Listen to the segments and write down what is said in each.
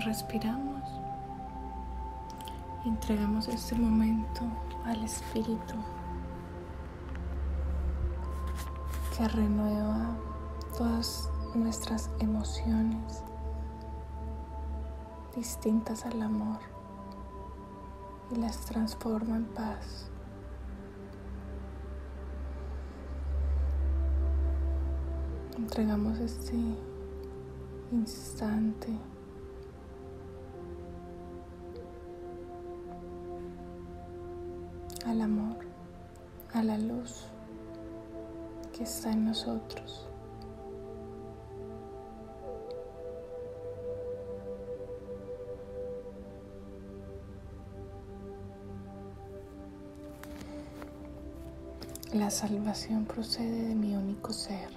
respiramos y entregamos este momento al Espíritu que renueva todas nuestras emociones distintas al amor y las transforma en paz. Entregamos este instante al amor, a la luz que está en nosotros. La salvación procede de mi único ser.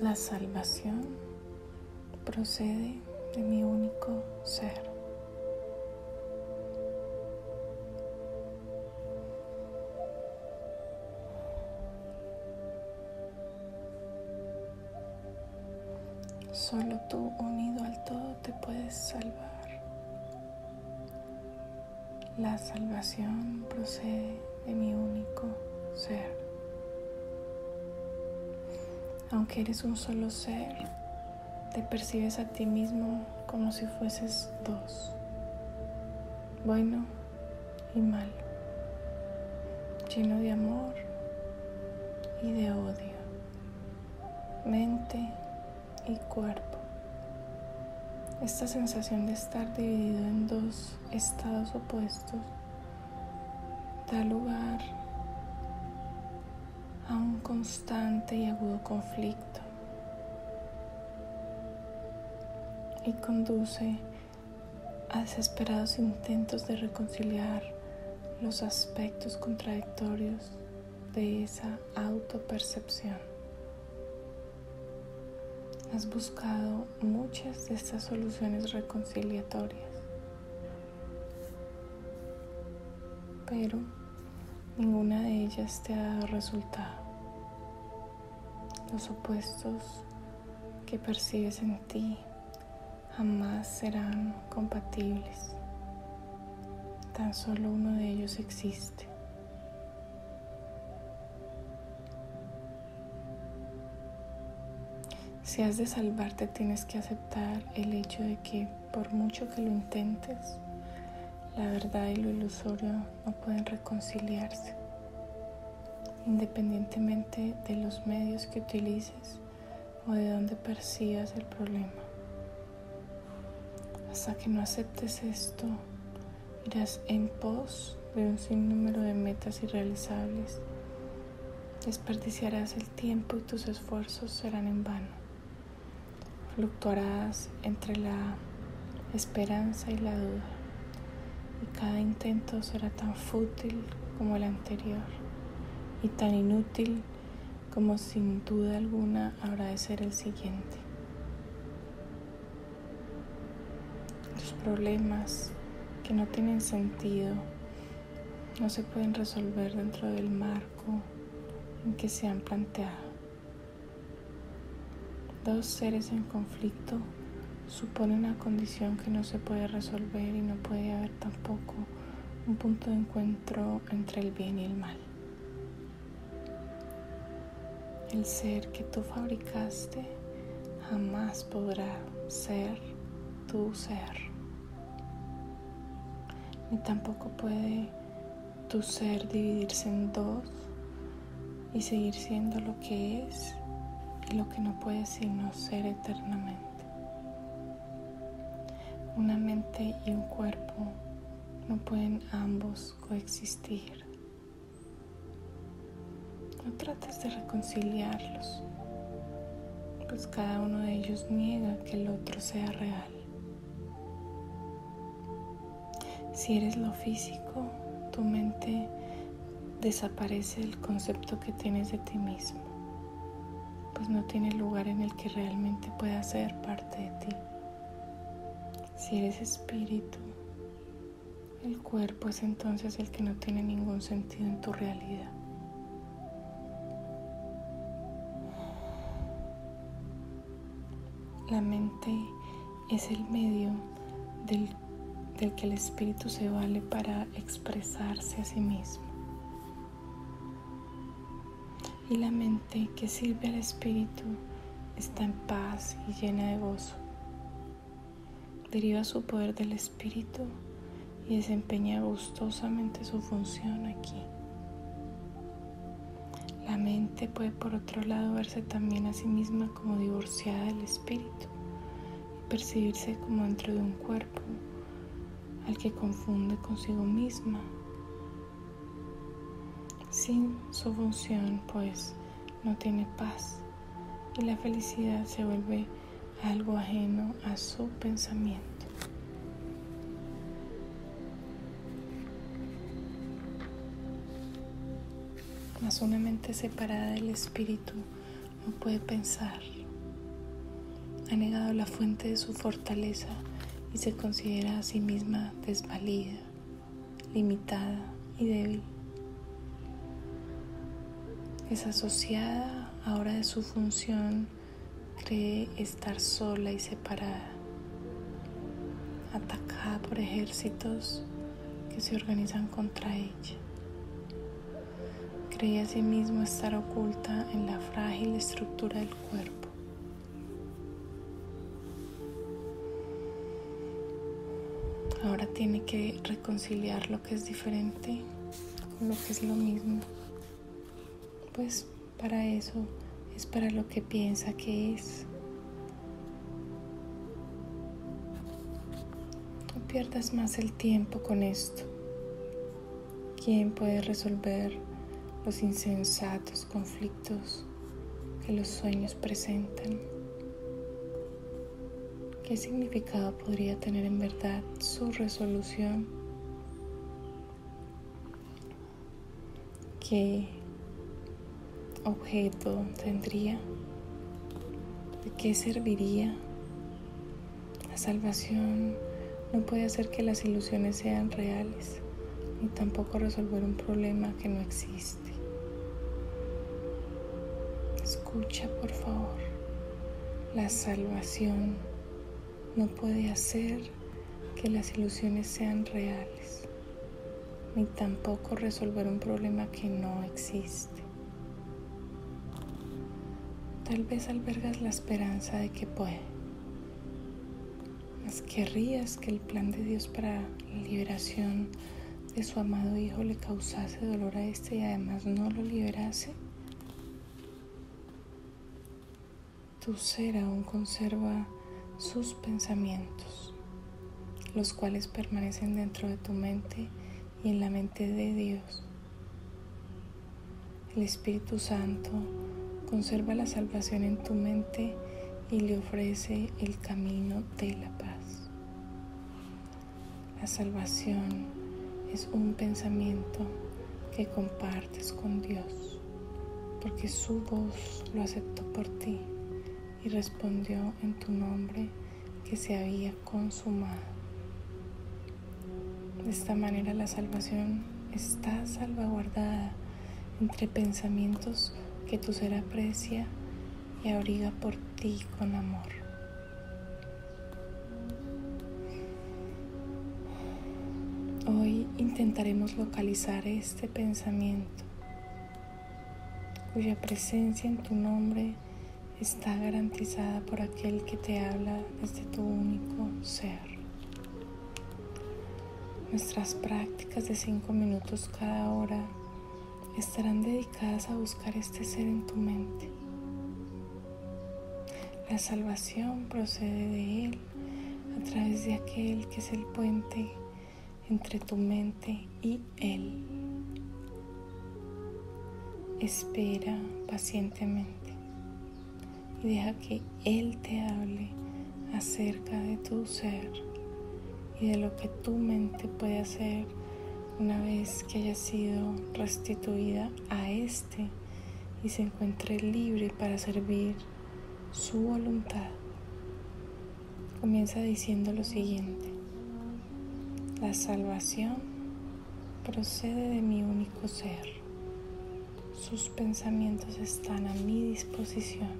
La salvación procede de mi único ser. Tú unido al todo te puedes salvar. La salvación procede de mi único ser. Aunque eres un solo ser, te percibes a ti mismo como si fueses dos, bueno y malo, lleno de amor y de odio, mente y cuerpo. Esta sensación de estar dividido en dos estados opuestos da lugar a un constante y agudo conflicto y conduce a desesperados intentos de reconciliar los aspectos contradictorios de esa autopercepción. Has buscado muchas de estas soluciones reconciliatorias, pero ninguna de ellas te ha dado resultado. Los opuestos que percibes en ti jamás serán compatibles. Tan solo uno de ellos existe. Si has de salvarte tienes que aceptar el hecho de que por mucho que lo intentes, la verdad y lo ilusorio no pueden reconciliarse, independientemente de los medios que utilices o de dónde percibas el problema. Hasta que no aceptes esto, irás en pos de un sinnúmero de metas irrealizables. Desperdiciarás el tiempo y tus esfuerzos serán en vano. Fluctuarás entre la esperanza y la duda y cada intento será tan fútil como el anterior y tan inútil como sin duda alguna habrá de ser el siguiente. Los problemas que no tienen sentido no se pueden resolver dentro del marco en que se han planteado. Dos seres en conflicto supone una condición que no se puede resolver y no puede haber tampoco un punto de encuentro entre el bien y el mal. El ser que tú fabricaste jamás podrá ser tu ser. Ni tampoco puede tu ser dividirse en dos y seguir siendo lo que es lo que no puede sino ser eternamente. Una mente y un cuerpo no pueden ambos coexistir. No trates de reconciliarlos, pues cada uno de ellos niega que el otro sea real. Si eres lo físico, tu mente desaparece el concepto que tienes de ti mismo pues no tiene lugar en el que realmente pueda ser parte de ti. Si eres espíritu, el cuerpo es entonces el que no tiene ningún sentido en tu realidad. La mente es el medio del, del que el espíritu se vale para expresarse a sí mismo. Y la mente que sirve al espíritu está en paz y llena de gozo. Deriva su poder del espíritu y desempeña gustosamente su función aquí. La mente puede por otro lado verse también a sí misma como divorciada del espíritu y percibirse como dentro de un cuerpo al que confunde consigo misma. Sin su función, pues, no tiene paz y la felicidad se vuelve algo ajeno a su pensamiento. Mas una mente separada del espíritu no puede pensar. Ha negado la fuente de su fortaleza y se considera a sí misma desvalida, limitada y débil. Desasociada ahora de su función, cree estar sola y separada, atacada por ejércitos que se organizan contra ella. Cree a sí estar oculta en la frágil estructura del cuerpo. Ahora tiene que reconciliar lo que es diferente con lo que es lo mismo. Pues para eso es para lo que piensa que es. No pierdas más el tiempo con esto. ¿Quién puede resolver los insensatos conflictos que los sueños presentan. ¿Qué significado podría tener en verdad su resolución? ¿Qué objeto tendría? ¿De qué serviría? La salvación no puede hacer que las ilusiones sean reales, ni tampoco resolver un problema que no existe. Escucha por favor, la salvación no puede hacer que las ilusiones sean reales, ni tampoco resolver un problema que no existe. Tal vez albergas la esperanza de que puede, mas querrías que el plan de Dios para la liberación de su amado Hijo le causase dolor a este y además no lo liberase. tu ser aún conserva sus pensamientos, los cuales permanecen dentro de tu mente y en la mente de Dios. El Espíritu Santo conserva la salvación en tu mente y le ofrece el camino de la paz. La salvación es un pensamiento que compartes con Dios, porque su voz lo aceptó por ti y respondió en tu nombre que se había consumado. De esta manera la salvación está salvaguardada entre pensamientos que tu ser aprecia y abriga por ti con amor. Hoy intentaremos localizar este pensamiento cuya presencia en tu nombre está garantizada por aquel que te habla desde tu único ser. Nuestras prácticas de cinco minutos cada hora estarán dedicadas a buscar este ser en tu mente. La salvación procede de Él a través de aquel que es el puente entre tu mente y Él. Espera pacientemente y deja que Él te hable acerca de tu ser y de lo que tu mente puede hacer una vez que haya sido restituida a éste y se encuentre libre para servir su voluntad, comienza diciendo lo siguiente. La salvación procede de mi único ser. Sus pensamientos están a mi disposición.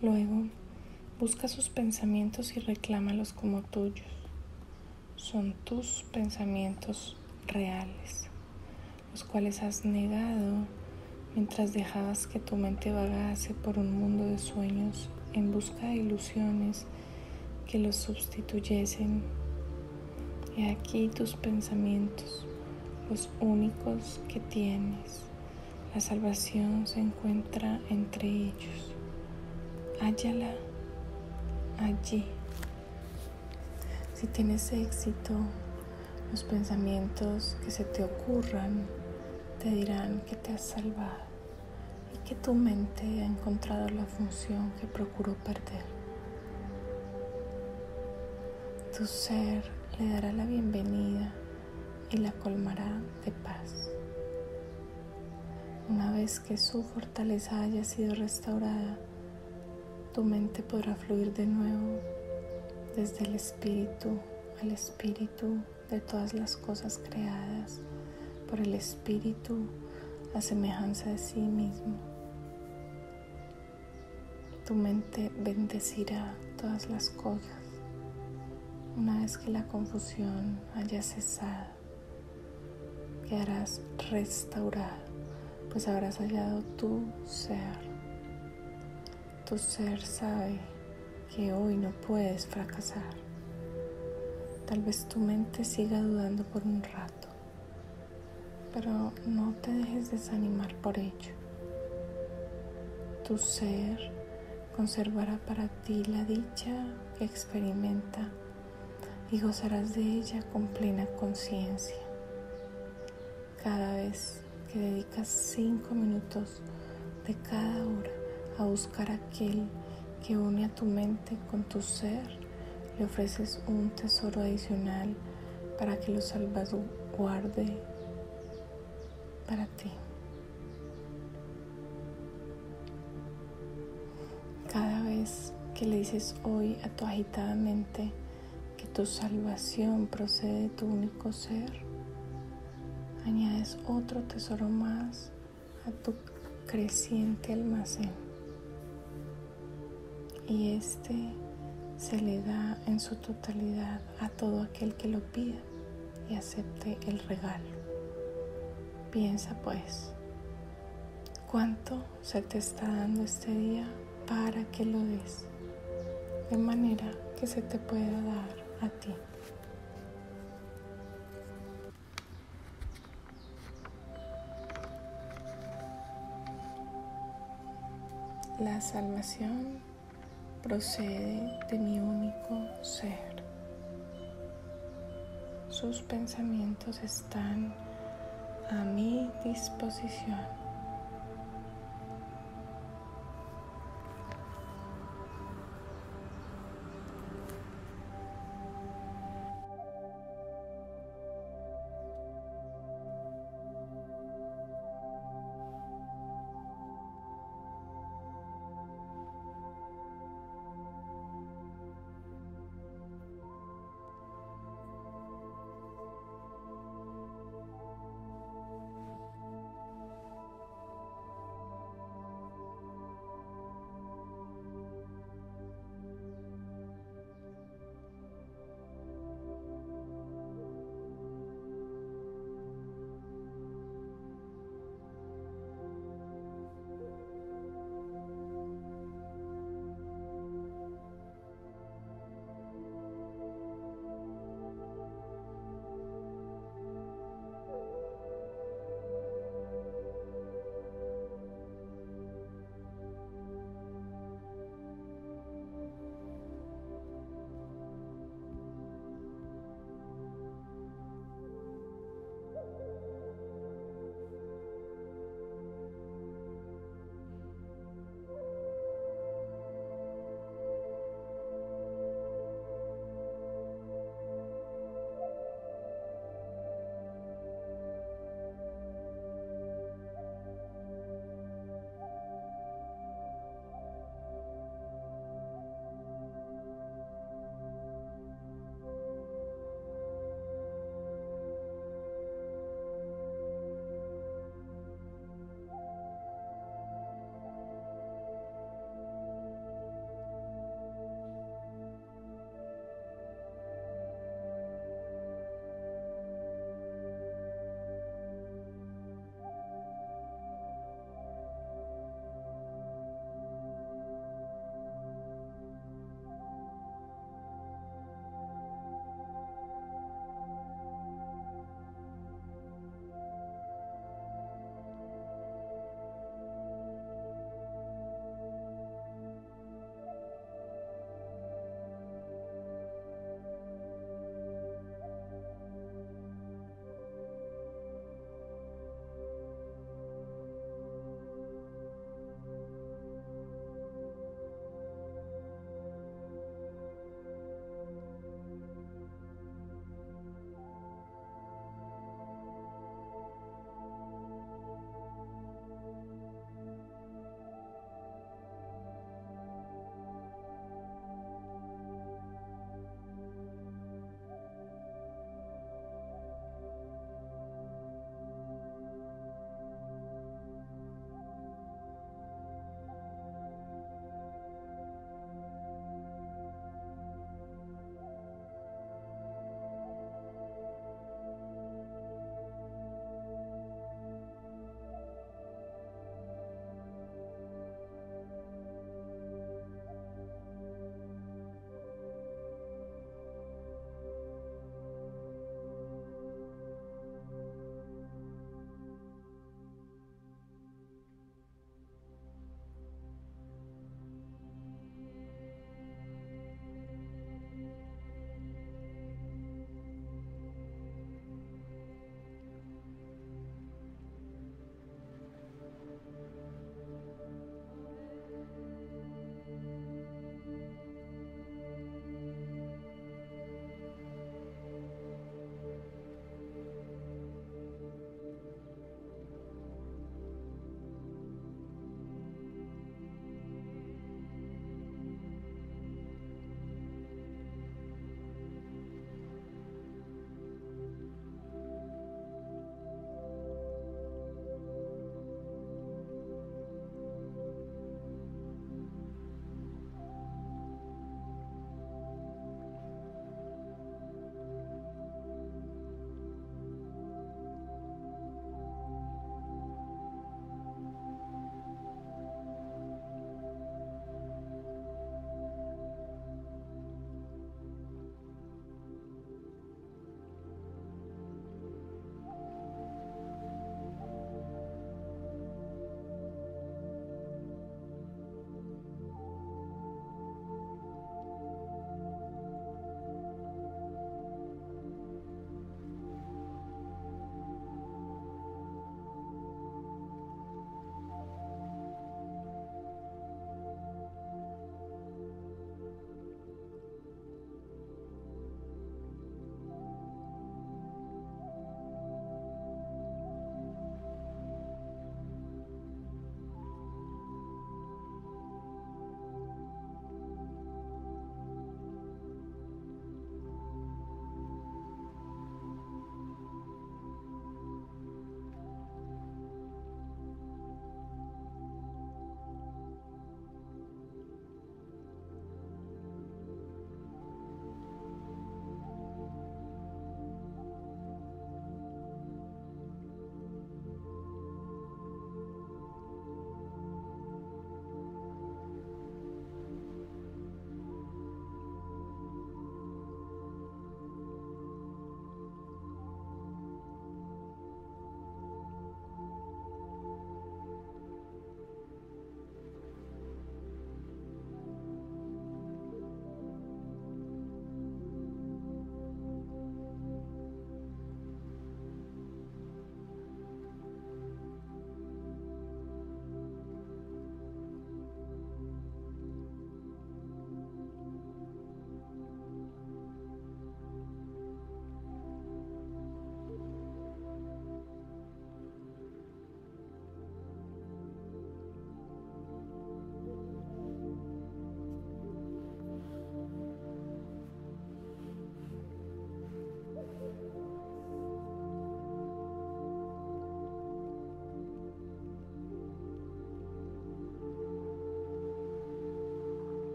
Luego busca sus pensamientos y reclámalos como tuyos. Son tus pensamientos reales, los cuales has negado mientras dejabas que tu mente vagase por un mundo de sueños en busca de ilusiones que los sustituyesen. Y aquí tus pensamientos, los únicos que tienes. La salvación se encuentra entre ellos. Hállala allí. Si tienes éxito, los pensamientos que se te ocurran te dirán que te has salvado y que tu mente ha encontrado la función que procuró perder. Tu ser le dará la bienvenida y la colmará de paz. Una vez que su fortaleza haya sido restaurada, tu mente podrá fluir de nuevo desde el espíritu al espíritu de todas las cosas creadas por el espíritu a semejanza de sí mismo. Tu mente bendecirá todas las cosas una vez que la confusión haya cesado. Quedarás restaurado pues habrás hallado tu ser. Tu ser sabe que hoy no puedes fracasar. Tal vez tu mente siga dudando por un rato, pero no te dejes desanimar por ello. Tu ser conservará para ti la dicha que experimenta y gozarás de ella con plena conciencia. Cada vez que dedicas cinco minutos de cada hora a buscar aquel que une a tu mente con tu ser, le ofreces un tesoro adicional para que lo salvaguarde para ti. Cada vez que le dices hoy a tu agitada mente que tu salvación procede de tu único ser, añades otro tesoro más a tu creciente almacén. Y este se le da en su totalidad a todo aquel que lo pida y acepte el regalo. Piensa pues, ¿cuánto se te está dando este día para que lo des? De manera que se te pueda dar a ti. La salvación procede de mi único ser. Sus pensamientos están a mi disposición.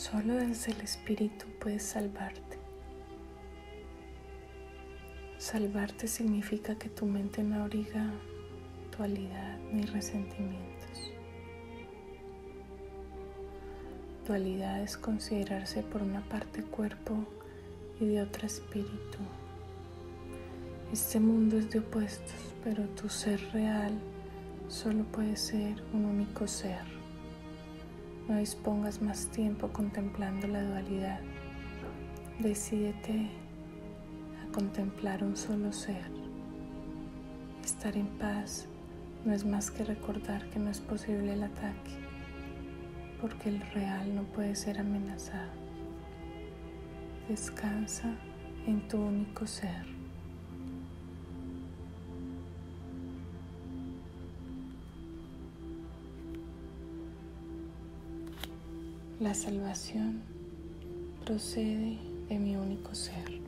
Solo desde el espíritu puedes salvarte. Salvarte significa que tu mente no abriga dualidad ni resentimientos. Dualidad es considerarse por una parte cuerpo y de otra espíritu. Este mundo es de opuestos, pero tu ser real solo puede ser un único ser. No dispongas más tiempo contemplando la dualidad. Decídete a contemplar un solo ser. Estar en paz no es más que recordar que no es posible el ataque, porque el real no puede ser amenazado. Descansa en tu único ser. La salvación procede de mi único ser.